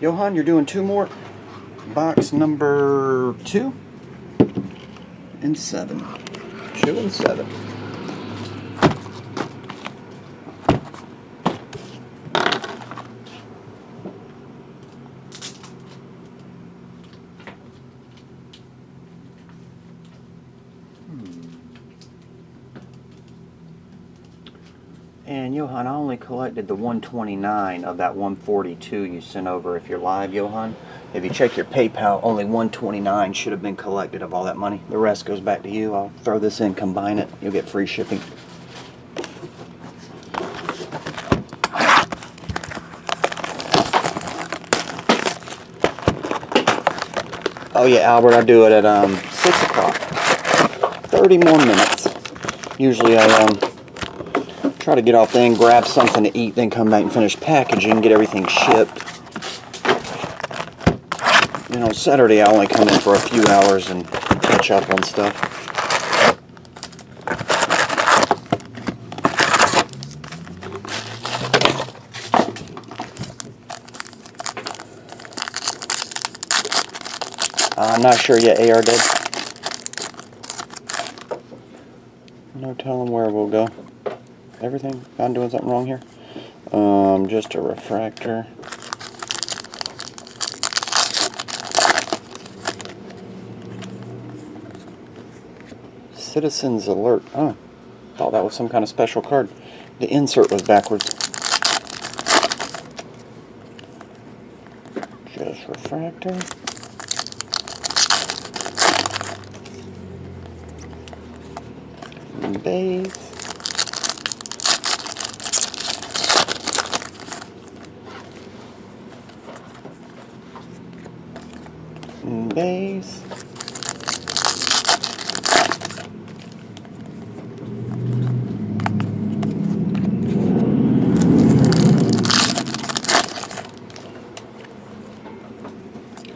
Johan, you're doing two more. Box number two and seven. Two and seven. And Johan, I only collected the 129 of that 142 you sent over. If you're live, Johan, if you check your PayPal, only 129 should have been collected of all that money. The rest goes back to you. I'll throw this in, combine it. You'll get free shipping. Oh yeah, Albert, I do it at um, 6 o'clock. 30 more minutes. Usually I um, try to get off then, grab something to eat, then come back and finish packaging, get everything shipped. You know, Saturday I only come in for a few hours and catch up on stuff. Uh, I'm not sure yet, AR did. No telling where we'll go. Everything? I'm doing something wrong here? Um, just a refractor. Citizens Alert. Oh, thought that was some kind of special card. The insert was backwards. Just refractor. Base. Base.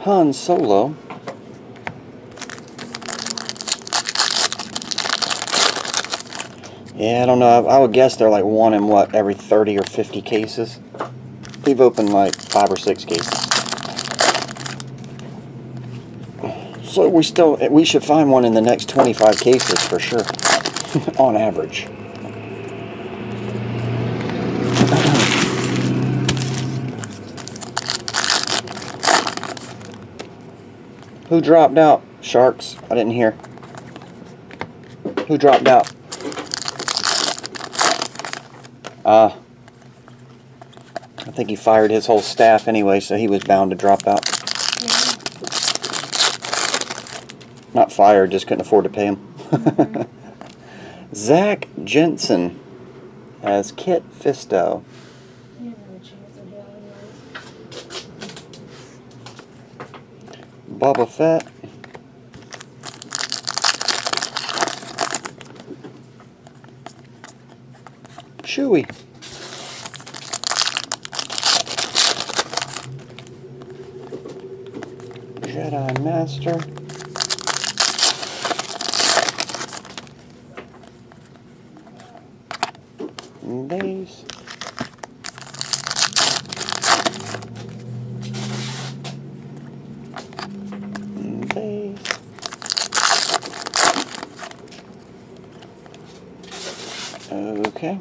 Han Solo. Yeah, I don't know. I would guess they're like one in what, every 30 or 50 cases? We've opened like five or six cases. So we still, we should find one in the next 25 cases for sure, on average. Who dropped out? Sharks? I didn't hear. Who dropped out? Ah. Uh, I think he fired his whole staff anyway, so he was bound to drop out. Not fired, just couldn't afford to pay him. Zach Jensen as Kit Fisto. Boba Fett. Chewie. Jedi Master. Base. Base. Okay.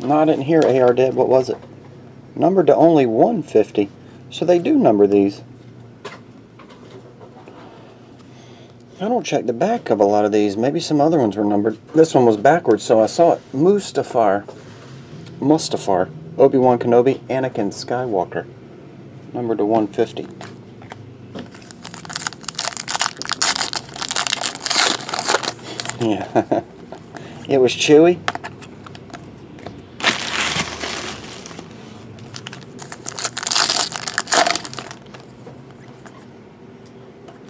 No, I didn't hear AR dead. What was it? Numbered to only 150. So they do number these. I don't check the back of a lot of these. Maybe some other ones were numbered. This one was backwards, so I saw it. Mustafar. Mustafar. Obi-Wan Kenobi, Anakin Skywalker. number to 150. Yeah. it was Chewie.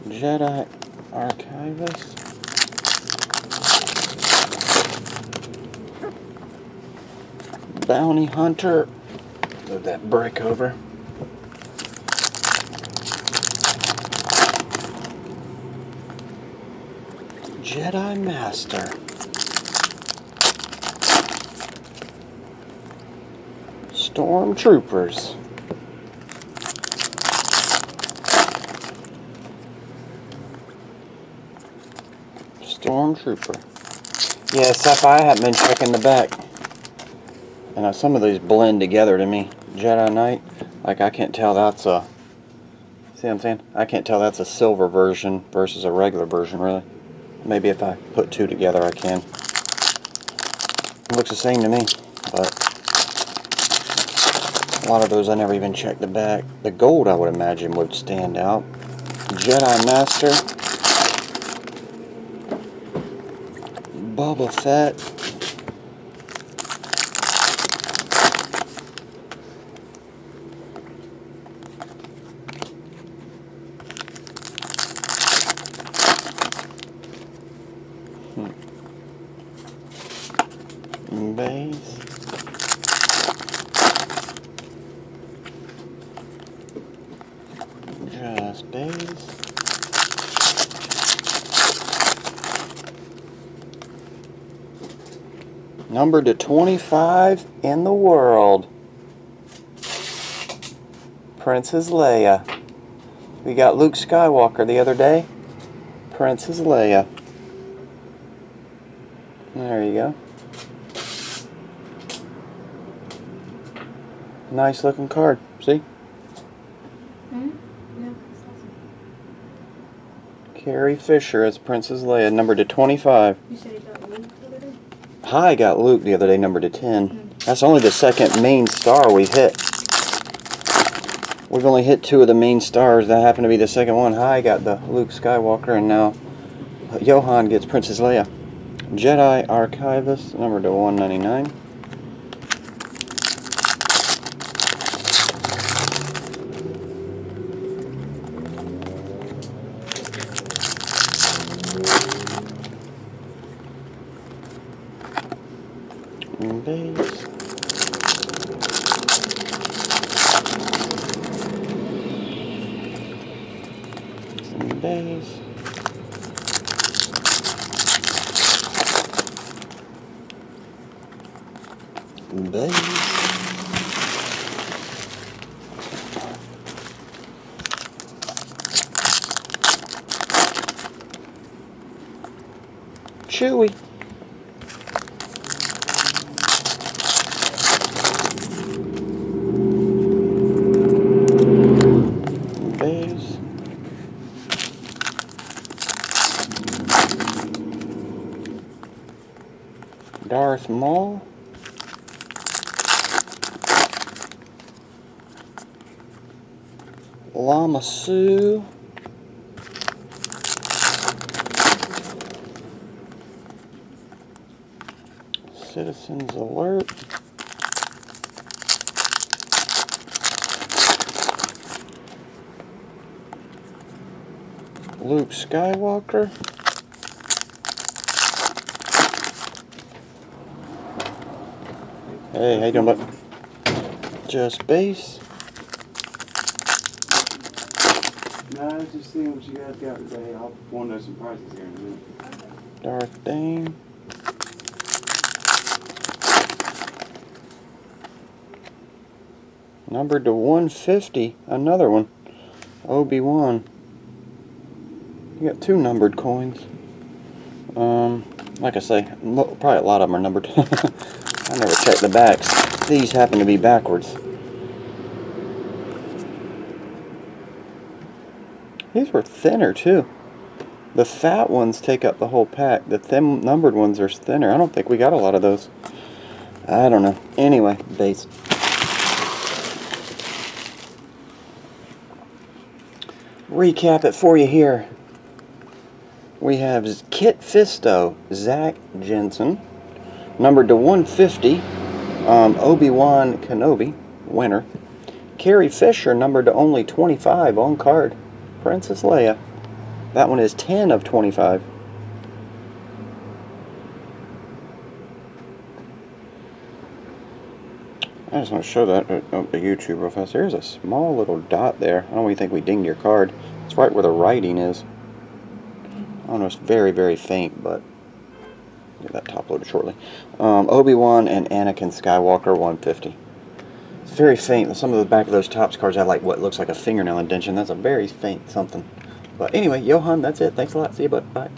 Jedi Archivist. Bounty Hunter. Move that brick over. Jedi Master. Stormtroopers. Stormtrooper. Yeah, Sapphire, I haven't been checking the back. And uh, some of these blend together to me. Jedi Knight, like I can't tell that's a, see what I'm saying? I can't tell that's a silver version versus a regular version, really. Maybe if I put two together I can. It looks the same to me, but a lot of those I never even checked the back. The gold I would imagine would stand out. Jedi Master. Boba Fett. Hmm. Base. Just base. Number to 25 in the world. Princess Leia. We got Luke Skywalker the other day. Princess Leia. There you go. Nice looking card. See? Hmm? Carrie Fisher as Princess Leia, numbered to 25. Hi got Luke the other day, numbered to 10. Mm. That's only the second main star we've hit. We've only hit two of the main stars. That happened to be the second one. Hi got the Luke Skywalker, and now Johan gets Princess Leia. Jedi Archivist, number to 199. Base. Some base. Base. Chewie. Base. Darth Maul. Lama Su. Citizens Alert. Luke Skywalker. Hey, how you doing, bud? Just base. No, I was just seeing what you guys got today. I'll want to know some prices here in a minute. Darth Bane. Numbered to 150. Another one. Obi-Wan. You got two numbered coins. Um, like I say, probably a lot of them are numbered. I never checked the backs. These happen to be backwards. These were thinner too. The fat ones take up the whole pack. The thin numbered ones are thinner. I don't think we got a lot of those. I don't know. Anyway, base. Recap it for you here. We have Kit Fisto, Zach Jensen, numbered to 150. Um, Obi-Wan Kenobi, winner. Carrie Fisher, numbered to only 25 on card. Princess Leia. That one is 10 of 25. I just want to show that uh, on the YouTube real fast. There's a small little dot there. I don't even think we dinged your card. It's right where the writing is I don't know, it's very, very faint, but get that top loaded shortly. Um, Obi-Wan and Anakin Skywalker 150. It's very faint. Some of the back of those Topps cards have like what looks like a fingernail indentation. That's a very faint something. But anyway, Johan, that's it. Thanks a lot. See you, bud. Bye.